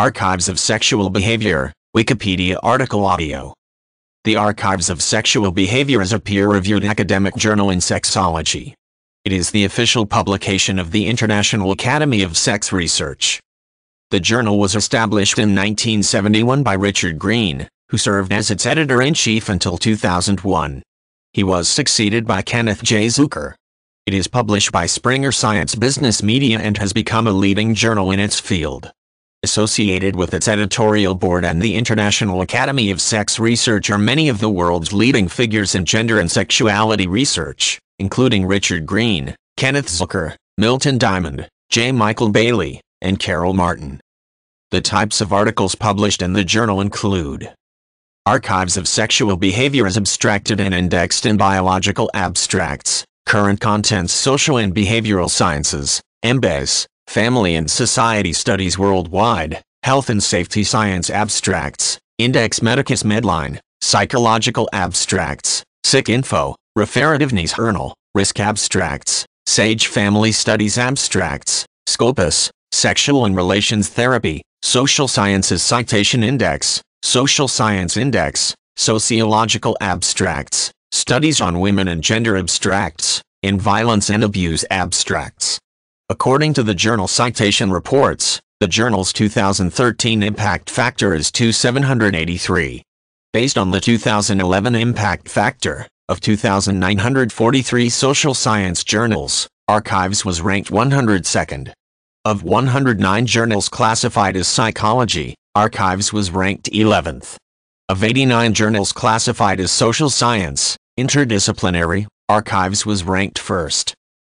Archives of Sexual Behavior, Wikipedia article audio. The Archives of Sexual Behavior is a peer-reviewed academic journal in sexology. It is the official publication of the International Academy of Sex Research. The journal was established in 1971 by Richard Green, who served as its editor-in-chief until 2001. He was succeeded by Kenneth J. Zucker. It is published by Springer Science Business Media and has become a leading journal in its field. Associated with its editorial board and the International Academy of Sex Research are many of the world's leading figures in gender and sexuality research, including Richard Green, Kenneth Zucker, Milton Diamond, J. Michael Bailey, and Carol Martin. The types of articles published in the journal include Archives of Sexual Behavior as abstracted and indexed in Biological Abstracts, Current Contents Social and Behavioral Sciences, EMBASE, Family and Society Studies Worldwide, Health and Safety Science Abstracts, Index Medicus Medline, Psychological Abstracts, PsycInfo, Referativness Journal, Risk Abstracts, Sage Family Studies Abstracts, Scopus, Sexual and Relations Therapy, Social Sciences Citation Index, Social Science Index, Sociological Abstracts, Studies on Women and Gender Abstracts, in Violence and Abuse Abstracts. According to the journal Citation Reports, the journal's 2013 impact factor is 2783. Based on the 2011 impact factor of 2,943 social science journals, Archives was ranked 102nd. Of 109 journals classified as psychology, Archives was ranked 11th. Of 89 journals classified as social science, interdisciplinary, Archives was ranked first.